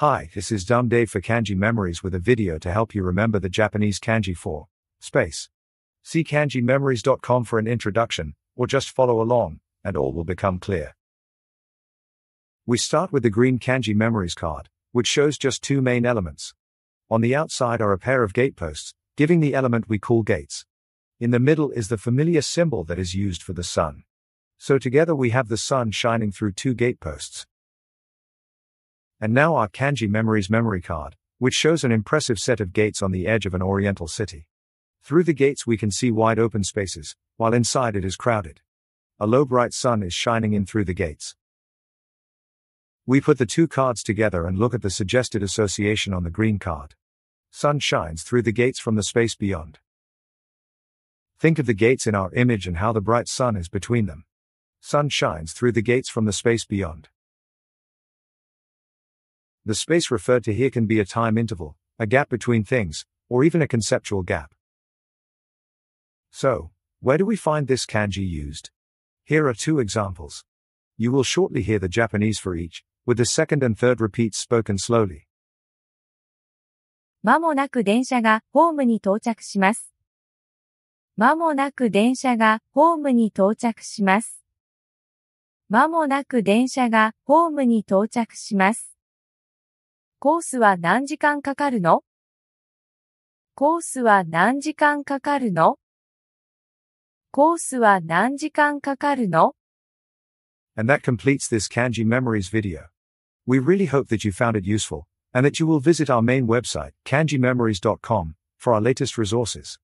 Hi, this is Dumb Dave for Kanji Memories with a video to help you remember the Japanese kanji for space. See kanjimemories.com for an introduction, or just follow along, and all will become clear. We start with the green kanji memories card, which shows just two main elements. On the outside are a pair of gateposts, giving the element we call gates. In the middle is the familiar symbol that is used for the sun. So together we have the sun shining through two gateposts. And now our Kanji Memories memory card, which shows an impressive set of gates on the edge of an oriental city. Through the gates we can see wide open spaces, while inside it is crowded. A low bright sun is shining in through the gates. We put the two cards together and look at the suggested association on the green card. Sun shines through the gates from the space beyond. Think of the gates in our image and how the bright sun is between them. Sun shines through the gates from the space beyond. The space referred to here can be a time interval, a gap between things, or even a conceptual gap. So, where do we find this kanji used? Here are two examples. You will shortly hear the Japanese for each, with the second and third repeats spoken slowly. まもなく電車がホームに到着します。まもなく電車がホームに到着します。まもなく電車がホームに到着します。 コースは何時間かかるのコースは何時間かかるのコースは何時間かかるの And that completes this Kanji Memories video. We really hope that you found it useful, and that you will visit our main website, kanjimemories.com, for our latest resources.